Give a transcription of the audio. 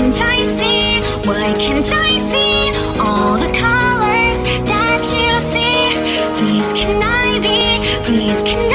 can't I see? What can't I see all the colors that you see? Please can I be? Please can